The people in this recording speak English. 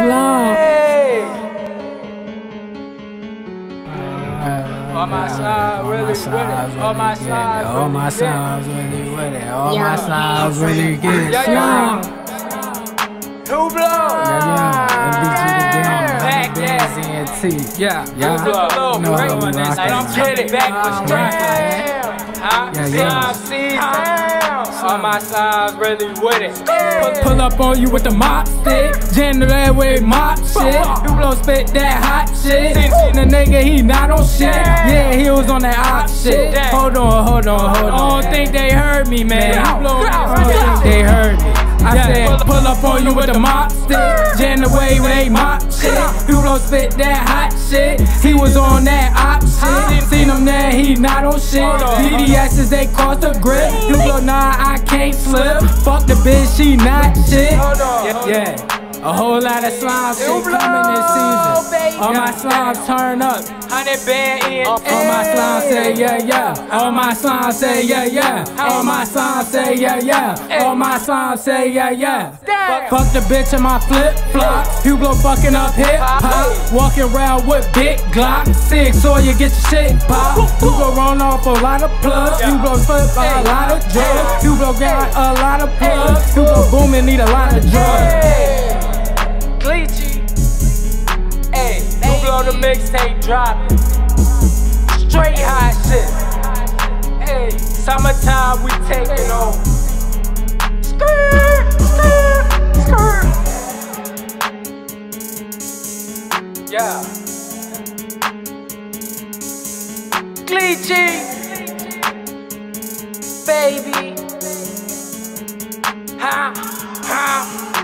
slum. All my slides really with it. All my slides All my really slides really with it. All my slides really get it. Yeah, Slum. Two blows. Yeah, yeah. You know how we rock And I'm it. getting back with strength. Yeah, yeah. Slime season. All my side, really with it. Pull, pull up on you with the mop stick. Jam the bad way mop shit. Hublo spit that hot shit. Seen The nigga, he not on shit. Yeah, he was on that op shit. Hold on, hold on, hold oh, on. I don't think they heard me, man. Hublo, I don't think they heard me. I said, pull up on you with the mop stick. Jam the way with they mop shit. Hublo spit that hot shit. He was on that op shit. Seen him there, he not on shit. BDS's they cross the grip. Hublo, nah, I can't slip. Fuck the bitch, she not shit. Yeah, yeah. A whole lot of slime shit coming this season. All my slimes turn up. Hundred band in. All my slime say yeah yeah. All my slime say yeah yeah. All my slime say yeah yeah. All my slime say yeah yeah. Fuck the bitch in my flip flop. Hugo fucking up hip hop. Walking around with big Glock. Six so you get your shit pop. Hugo run off a lot of plugs. Hugo flip a lot of drugs. Hugo got a lot of plugs. Hugo booming need a lot of drugs. mixtape dropping. Straight hot shit. Hey, summertime we taking over. Skirt, skirt, skirt. Yeah. Gleechy, Baby. Ha, ha.